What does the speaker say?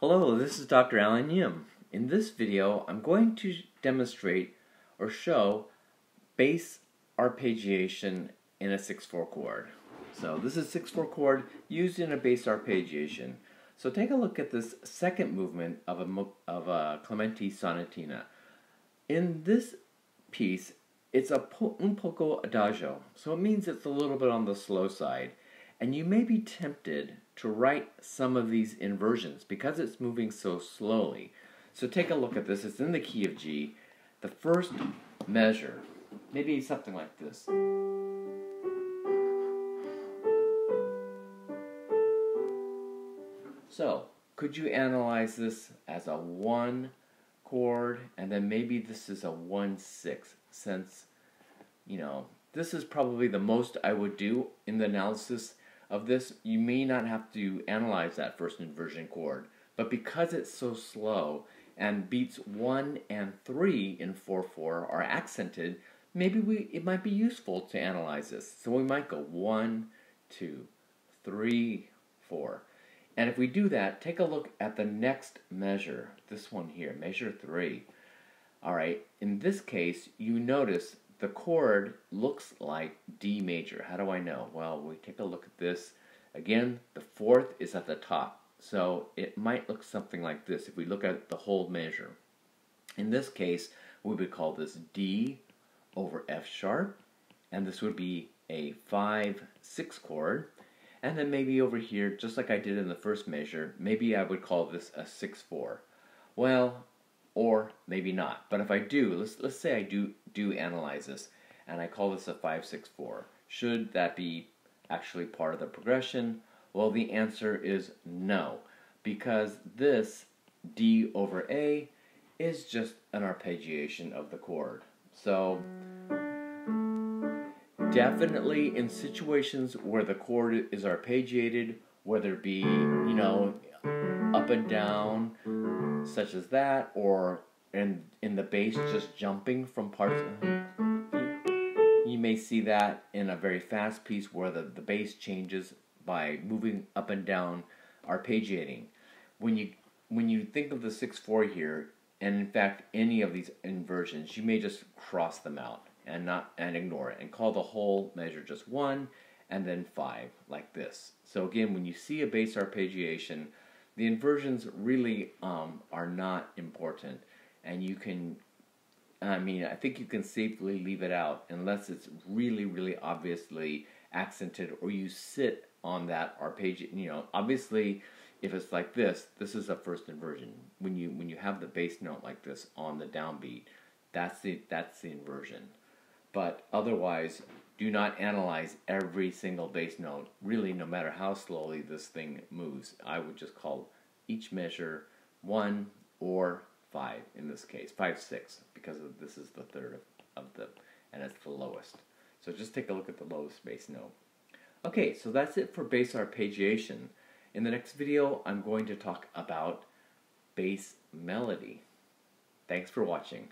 Hello, this is Dr. Alan Yim. In this video, I'm going to demonstrate or show bass arpeggiation in a 6-4 chord. So this is 6-4 chord used in a bass arpeggiation. So take a look at this second movement of a, of a Clementi sonatina. In this piece, it's a un poco adagio, so it means it's a little bit on the slow side. And you may be tempted to write some of these inversions because it's moving so slowly. So take a look at this. It's in the key of G. The first measure, maybe something like this. So, could you analyze this as a 1 chord and then maybe this is a 1 6 since, you know, this is probably the most I would do in the analysis of this, you may not have to analyze that first inversion chord, but because it's so slow and beats 1 and 3 in 4-4 are accented, maybe we it might be useful to analyze this. So we might go 1, 2, 3, 4. And if we do that, take a look at the next measure, this one here, measure 3. All right, in this case, you notice the chord looks like D major. How do I know? Well, we take a look at this. Again, the fourth is at the top. So it might look something like this if we look at the whole measure. In this case, we would call this D over F sharp, and this would be a 5 6 chord. And then maybe over here, just like I did in the first measure, maybe I would call this a 6 4. Well, or maybe not. But if I do, let's let's say I do do analyze this and I call this a 564. Should that be actually part of the progression? Well, the answer is no, because this D over A is just an arpeggiation of the chord. So definitely in situations where the chord is arpeggiated, whether it be, you know, up and down, such as that, or in in the bass just jumping from parts. You may see that in a very fast piece where the, the bass changes by moving up and down, arpeggiating. When you when you think of the six four here, and in fact any of these inversions, you may just cross them out and not and ignore it and call the whole measure just one and then five like this. So again, when you see a bass arpeggiation, the inversions really um, are not important, and you can. I mean, I think you can safely leave it out unless it's really, really obviously accented or you sit on that arpeggio. You know, obviously, if it's like this, this is a first inversion. When you when you have the bass note like this on the downbeat, that's the that's the inversion. But otherwise, do not analyze every single bass note. Really, no matter how slowly this thing moves, I would just call each measure one or five in this case, five six, because this is the third of, of the, and it's the lowest. So just take a look at the lowest bass note. Okay, so that's it for bass arpeggiation. In the next video, I'm going to talk about bass melody. Thanks for watching.